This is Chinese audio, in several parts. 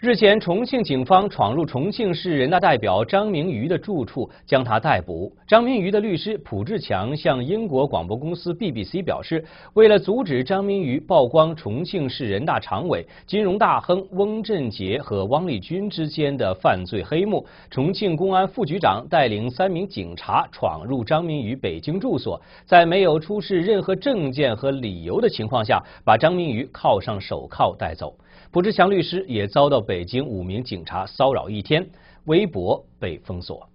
日前，重庆警方闯入重庆市人大代表张明瑜的住处，将他逮捕。张明瑜的律师蒲志强向英国广播公司 BBC 表示，为了阻止张明瑜曝光重庆市人大常委、金融大亨翁振杰和汪丽君之间的犯罪黑幕，重庆公安副局长带领三名警察闯入张明瑜北京住所，在没有出示任何证件和理由的情况下，把张明瑜铐上手铐带走。蒲志强律师也遭到北京五名警察骚扰一天，微博被封锁。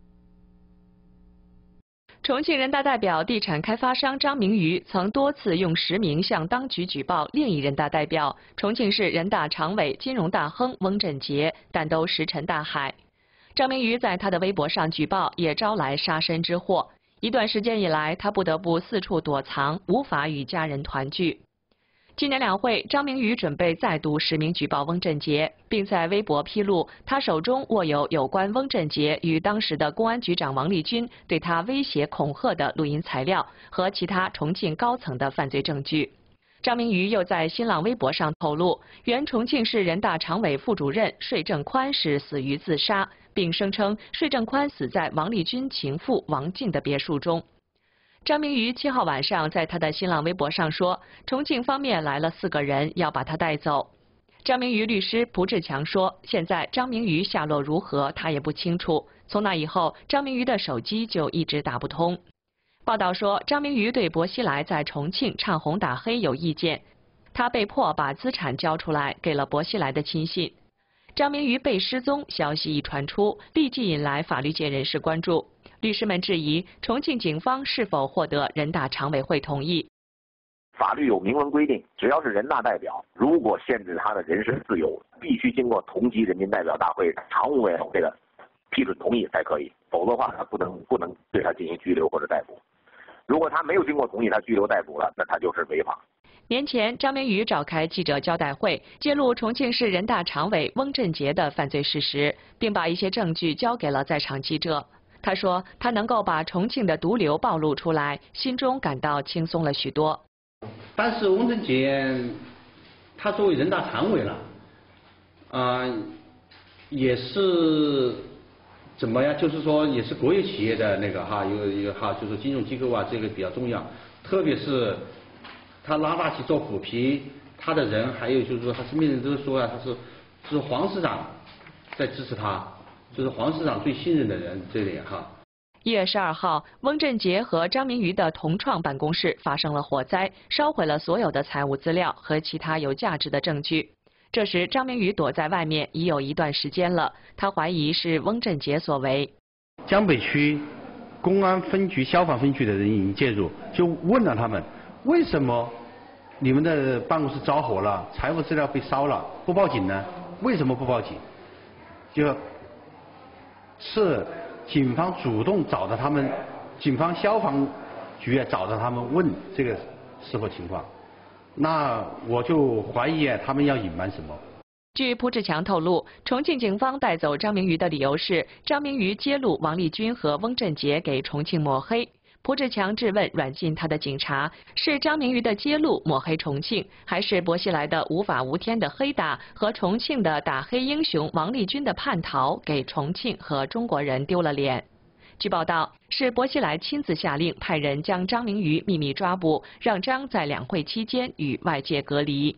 重庆人大代表、地产开发商张明宇曾多次用实名向当局举报另一人大代表、重庆市人大常委、金融大亨翁振杰，但都石沉大海。张明宇在他的微博上举报，也招来杀身之祸。一段时间以来，他不得不四处躲藏，无法与家人团聚。今年两会，张明宇准备再度实名举报翁振杰，并在微博披露他手中握有有关翁振杰与当时的公安局长王立军对他威胁恐吓的录音材料和其他重庆高层的犯罪证据。张明宇又在新浪微博上透露，原重庆市人大常委副主任税正宽是死于自杀，并声称税正宽死在王立军情妇王静的别墅中。张明宇七号晚上在他的新浪微博上说，重庆方面来了四个人要把他带走。张明宇律师蒲志强说，现在张明宇下落如何，他也不清楚。从那以后，张明宇的手机就一直打不通。报道说，张明宇对薄熙来在重庆唱红打黑有意见，他被迫把资产交出来给了薄熙来的亲信。张明宇被失踪消息一传出，立即引来法律界人士关注。律师们质疑重庆警方是否获得人大常委会同意？法律有明文规定，只要是人大代表，如果限制他的人身自由，必须经过同级人民代表大会常务委员会的批准同意才可以，否则的话他不能不能对他进行拘留或者逮捕。如果他没有经过同意，他拘留逮捕了，那他就是违法。年前，张明宇召开记者交代会，揭露重庆市人大常委翁振杰的犯罪事实，并把一些证据交给了在场记者。他说：“他能够把重庆的毒瘤暴露出来，心中感到轻松了许多。但是翁振杰，他作为人大常委了，啊，也是怎么样？就是说，也是国有企业的那个哈，有有哈，就是金融机构啊，这个比较重要。特别是他拉大旗做虎皮，他的人还有就是说，他身边人都说啊，他是是黄市长在支持他。”就是黄市长最信任的人，这里哈。一月十二号，翁振杰和张明宇的同创办公室发生了火灾，烧毁了所有的财务资料和其他有价值的证据。这时，张明宇躲在外面已有一段时间了，他怀疑是翁振杰所为。江北区公安分局消防分局的人已经介入，就问了他们：为什么你们的办公室着火了，财务资料被烧了，不报警呢？为什么不报警？就。是警方主动找到他们，警方消防局也找到他们问这个是否情况，那我就怀疑他们要隐瞒什么。据蒲志强透露，重庆警方带走张明瑜的理由是张明瑜揭露王立军和翁振杰给重庆抹黑。蒲志强质问软禁他的警察：是张明瑜的揭露抹黑重庆，还是薄熙来的无法无天的黑打和重庆的打黑英雄王立军的叛逃给重庆和中国人丢了脸？据报道，是薄熙来亲自下令派人将张明瑜秘密抓捕，让张在两会期间与外界隔离。